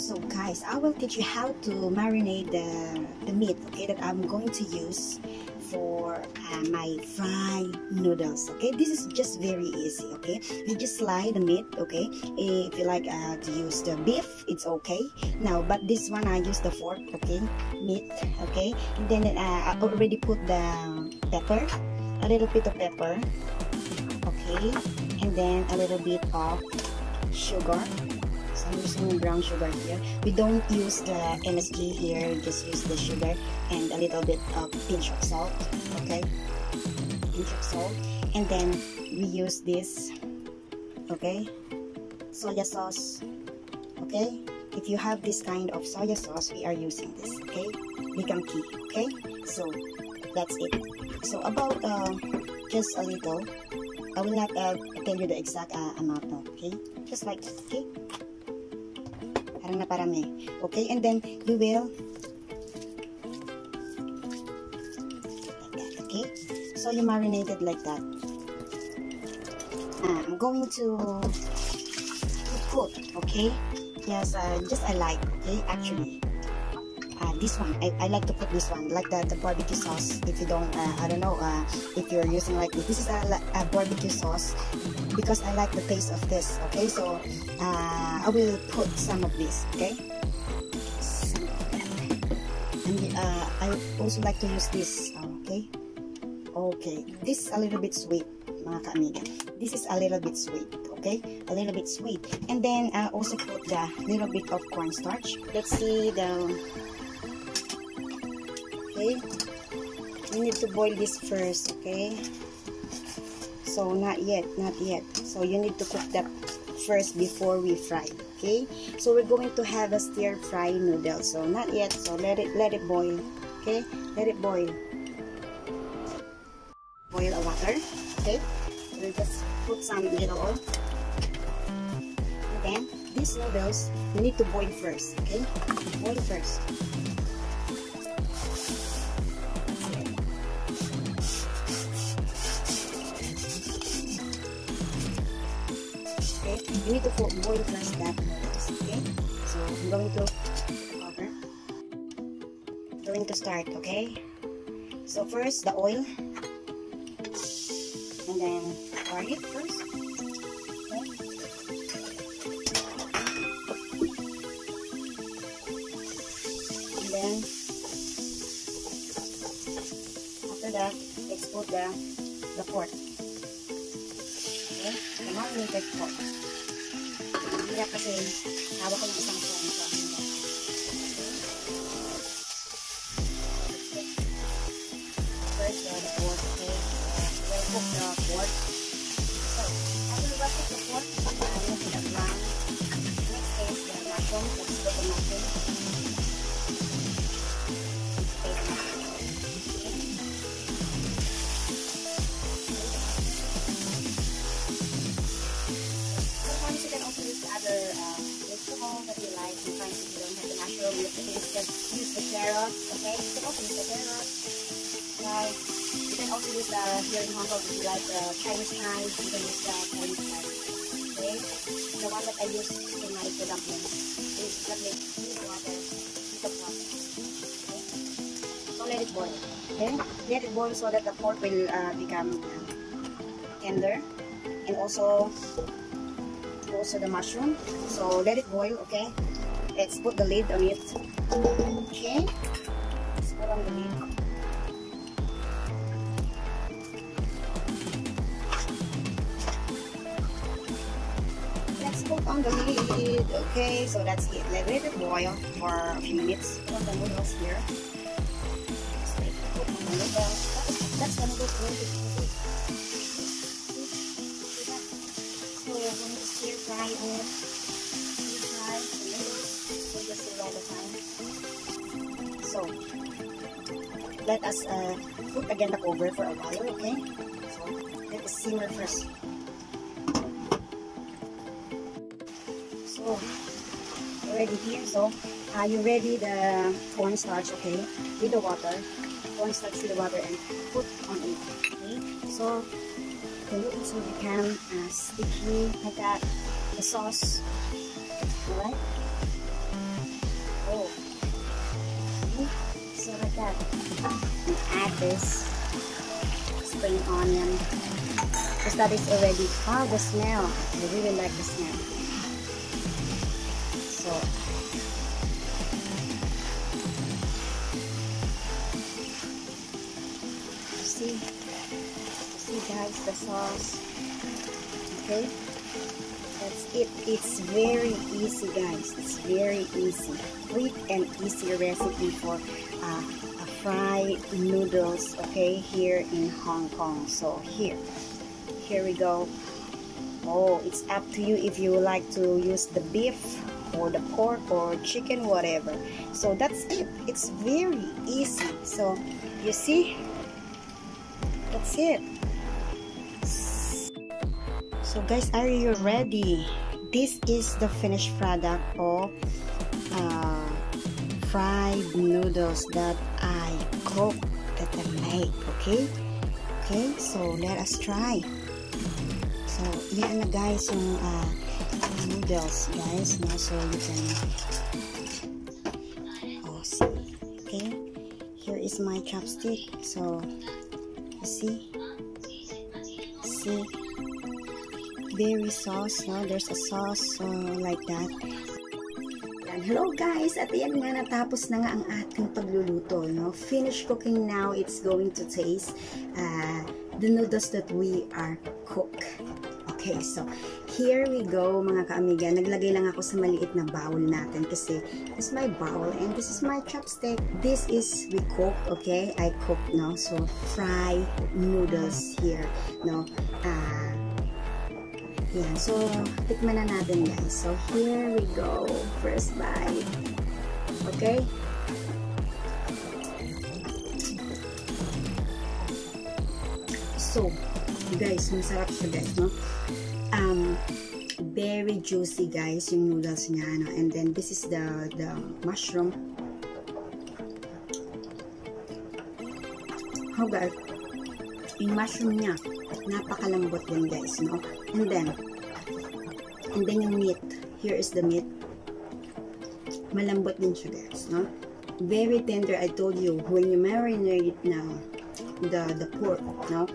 So guys, I will teach you how to marinate the, the meat, okay, that I'm going to use for uh, my fried noodles okay? This is just very easy okay? You just slide the meat okay? If you like uh, to use the beef it's okay. Now but this one I use the fork okay meat okay? And then uh, I already put the pepper a little bit of pepper okay? And then a little bit of sugar I'm using brown sugar here. We don't use the MSG here, just use the sugar and a little bit of pinch of salt, okay? Pinch of salt. And then we use this, okay? Soya sauce, okay? If you have this kind of soya sauce, we are using this, okay? Become key, okay? So, that's it. So, about uh, just a little, I will not uh, tell you the exact uh, amount, okay? Just like okay? Okay, and then you will like that, okay? So you marinated like that. Uh, I'm going to cook, okay? Yes, uh, just I like, okay, actually uh, this one. I, I like to put this one like the, the barbecue sauce if you don't uh, I don't know uh, if you're using like this this is a, a, barbecue sauce because I like the taste of this okay? So uh, I will put some of this okay? And uh, I also like to use this okay? Okay this is a little bit sweet mga this is a little bit sweet okay? A little bit sweet. And then uh, also put the little bit of cornstarch. Let's see the okay we need to boil this first okay? So not yet not yet. So you need to cook that first before we fry okay? So we're going to have a stir fry noodle. So not yet so let it let it boil okay? Let it boil. Boil the water okay? We'll just put some little oil. And then these noodles you need to boil first okay? Boil first you need to boil first that noodles, okay? So, I'm going to cover. I'm Going to start, okay? So, first, the oil. And then, garlic first. Okay? And then, after that, let's put the, the pork. Okay? The marinated pork. Hirap kasi hawak ko ng isang akin. First, uh, the pork, okay? The pork. So, after we cook the pork, uh, put the ground. Next is the mushroom. Let's mushroom. Okay? You can also use the carrots. Right. You can also use the, here in Hong Kong, if you like the Chinese chives, you can use the Chinese chives. Okay? The one that I use make the dumplings is dumplings, use water, use of water. Okay? So let it boil. Okay? Let it boil so that the pork will uh, become tender. And also, also the mushroom. So let it boil, okay? Let's put the lid on it. Okay underneath. Let's put on the lid. Okay, so that's it. Let it boil for a few minutes. Put the noodles here. That's gonna go So we're going to stir fry it. Stir fry the noodles. We'll just a lot of time. So, let us uh, put again the cover for a while, okay? So, let us simmer first. So, already here, so uh, you ready the cornstarch, okay, with the water. Cornstarch with the water and put on it, okay? So, can you can become uh, sticky like that, the sauce, alright? Oh. Okay. So like that this spring onion. Because that is already oh the smell. I really like the smell. So see see guys the sauce. Okay? That's it. It's very easy guys. It's very easy. Quick and easy recipe for uh, fried noodles okay here in Hong Kong. So here. Here we go. Oh it's up to you if you like to use the beef or the pork or chicken whatever. So that's it. It's very easy. So you see? That's it. So guys are you ready? This is the finished product of uh, fried noodles that I cook that I make okay? Okay so let us try. So yan na guys yung uh, noodles guys no? So you can oh see okay? Here is my chopstick. So you see? See? Berry sauce no? There's a sauce uh, like that hello guys at yan nga natapos na nga ang ating pagluluto no finish cooking now it's going to taste uh, the noodles that we are cook Okay, so here we go mga kaamiga. Naglagay lang ako sa maliit na bowl natin kasi this is my bowl and this is my chopstick. This is we cook, okay? I cook, no? So, fry noodles here, no? Uh, yan. So, tikman na natin guys. So, here we go. First bite. Okay? So, guys, masarap siya guys, no? um, very juicy guys yung noodles niya no? and then this is the the mushroom oh guys yung mushroom niya napakalambot din guys no and then and then yung meat. Here is the meat. Malambot din siya guys no? Very tender. I told you when you marinate na the the pork no?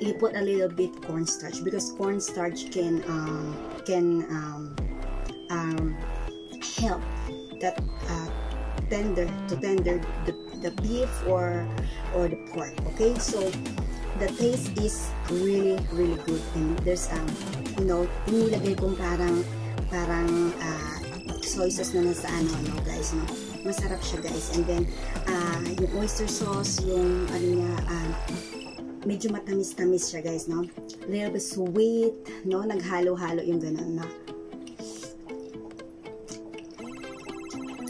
You put a little bit cornstarch because cornstarch can um, can um, um, help that uh, tender to tender the, the beef or or the pork okay? So the taste is really really good and there's um you know inilagay kong parang parang uh, soy sauce na nasa ano no guys no masarap siya guys and then uh, yung oyster sauce yung ano niya uh, medyo matamis-tamis siya guys, no? Little bit sweet, no? Naghalo-halo yung ganun, no?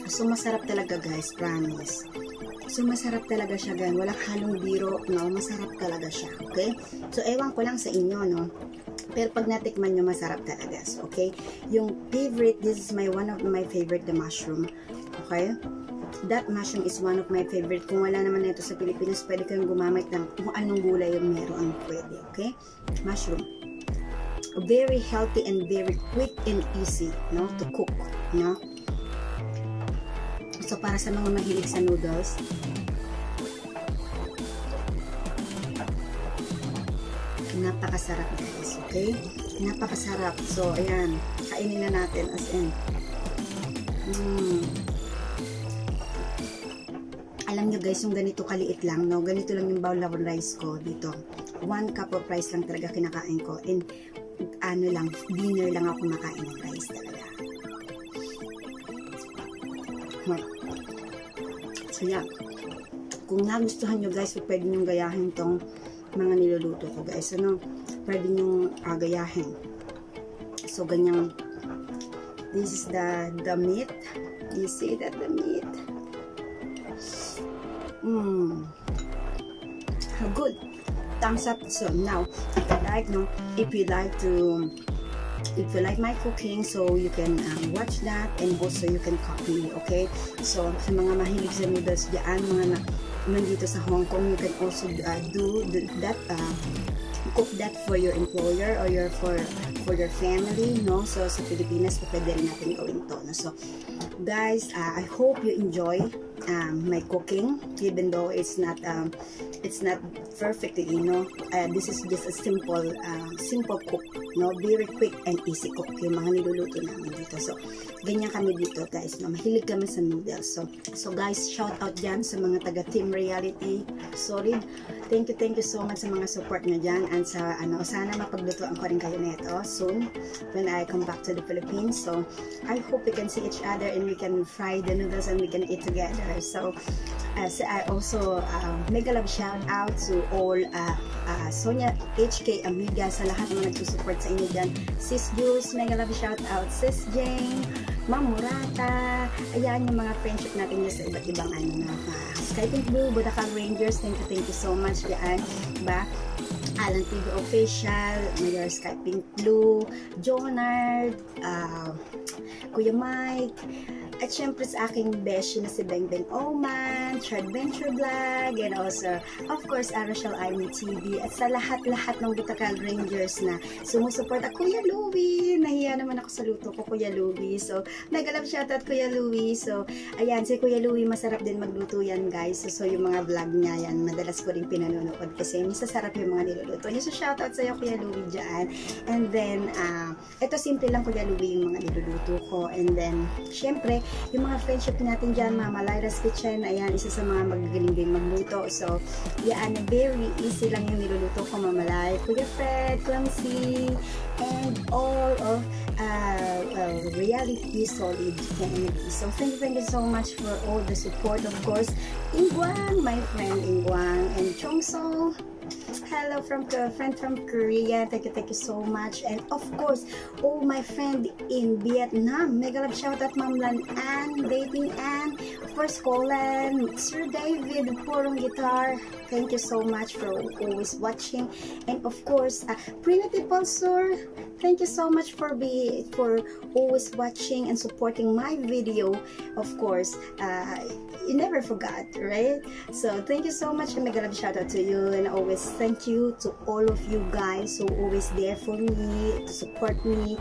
So, masarap talaga guys, promise. So, masarap talaga siya guys. Walang halong biro, no? Masarap talaga siya, okay? So, ewan ko lang sa inyo, no? Pero pag natikman nyo, masarap talaga. So, okay? Yung favorite, this is my one of my favorite, the mushroom. Okay? that mushroom is one of my favorite. Kung wala naman ito sa Pilipinas, pwede kayong gumamit ng kung anong gulay yung meron pwede. Okay? Mushroom. Very healthy and very quick and easy no to cook. No? So, para sa mga mahilig sa noodles, napakasarap guys. Okay? Napakasarap. So, ayan. Kainin na natin as in. Mmm alam nyo guys, yung ganito kaliit lang, no? Ganito lang yung bowl of rice ko dito. One cup of rice lang talaga kinakain ko. And ano lang, dinner lang ako kumakain ng rice talaga. So yeah. Kung nagustuhan nyo guys, pwede nyo gayahin tong mga niluluto ko guys. Ano? Pwede nyo uh, gayahin. So ganyan. This is the, the meat. You see that the meat? Mm. Good. Thumbs up. So now, if you like, no, if you like to, if you like my cooking, so you can um, watch that and also you can copy me, okay? So, sa mga mahilig sa noodles dyan, mga na, nandito sa Hong Kong, you can also uh, do the, that, uh, cook that for your employer or your for for your family no so sa Pilipinas pwede rin natin gawin to no so guys uh, I hope you enjoy um, my cooking even though it's not um, it's not perfectly you know uh, this is just a simple uh, simple cook no? Very quick and easy cook yung mga niluluto namin dito. So ganyan kami dito guys no? Mahilig kami sa noodles. So so guys shout out dyan sa mga taga team reality. Solid thank you thank you so much sa mga support nyo dyan and sa ano sana mapaglutuan ko rin kayo nito soon when I come back to the Philippines. So I hope we can see each other and we can fry the noodles and we can eat together so as I also uh, mega love shout out to all uh, uh, Sonia HK Amiga sa lahat ng nagsusupport sa inyo dyan. Sis Jules mega love shout out. Sis Jane Ma'am Murata. Ayan yung mga friendship natin sa iba't ibang ano na uh, Skyping Blue Budakal Rangers. Thank you thank you so much yan ba Alan TV Official, Mayor Skyping Blue, Jonard, uh, Kuya Mike, at syempre sa aking beshi na si Beng Beng Oman, Adventure Vlog, and also, of course, Arashal Army TV, at sa lahat-lahat ng Butacal Rangers na sumusuporta. Kuya Louie, nahiya naman ako sa luto ko, Kuya Louie. So, nagalap shoutout Kuya Louie. So, ayan, si Kuya Louie, masarap din magluto yan, guys. So, so yung mga vlog niya yan, madalas ko rin pinanonood kasi masasarap yung mga niluluto niya. So, shoutout sa'yo, Kuya Louie, dyan. And then, uh, ito simple lang, Kuya Louie, yung mga niluluto ko. And then, syempre, yung mga friendship natin dyan, Mama Lyra's Kitchen, ayan, isa sa mga magagaling din magluto. So, yan, very easy lang yung niluluto ko, Mama Lyra. Kuya Fred, Clumsy, and all of uh, uh, reality solid family. So, thank you, thank you so much for all the support, of course. Ingwang, my friend Ingwang, and Chongso, hello from a friend from Korea. Thank you, thank you so much. And of course, oh my friend in Vietnam. Mega love shout out Ma'am Lan Dating Ann, course Colin, Sir David, Purong Guitar. Thank you so much for always watching. And of course, uh, Trinity Pulsar. Thank you so much for be for always watching and supporting my video. Of course, uh, you never forgot, right? So thank you so much and love shout out to you and always thank you to all of you guys who always there for me to support me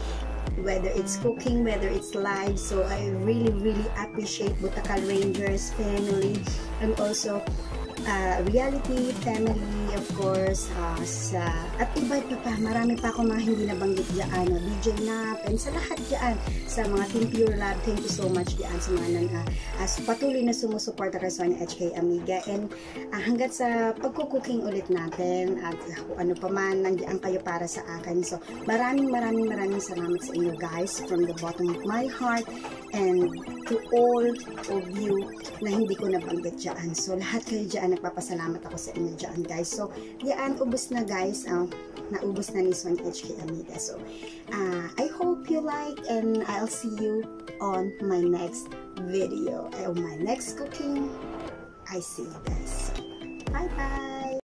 whether it's cooking, whether it's live. So I really, really appreciate Butakal Rangers family and also uh, reality, family, of course, uh, sa, at iba pa marami pa akong mga hindi nabanggit dyan, no, DJ Nap, and sa lahat dyan, sa mga Team Pure Lab, thank you so much dyan sa mga nan, uh, uh, patuloy na sumusuporta ka sa HK Amiga, and uh, hanggat sa pagkukuking ulit natin, at uh, ano pa man, nandiyan kayo para sa akin, so maraming maraming maraming salamat sa inyo guys, from the bottom of my heart, and to all of you na hindi ko nabanggit dyan. So, lahat kayo dyan, nagpapasalamat ako sa inyo dyan, guys. So, yan, ubos na, guys. Uh, naubos na ni Swan HK Amida. So, uh, I hope you like and I'll see you on my next video. On my next cooking, I see you guys. Bye-bye!